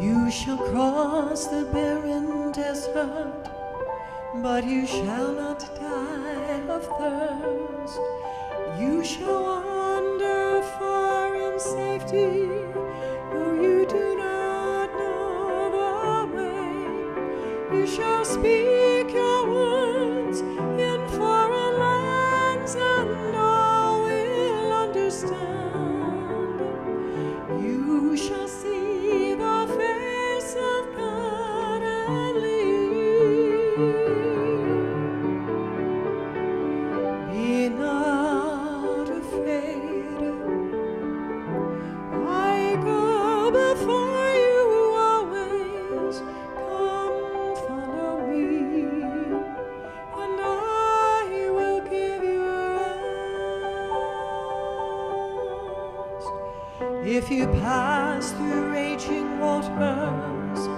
You shall cross the barren desert, but you shall not die of thirst. You shall wander far in safety, though you do not know the way. You shall speak your words in foreign lands, and all will understand. If you pass through raging waters,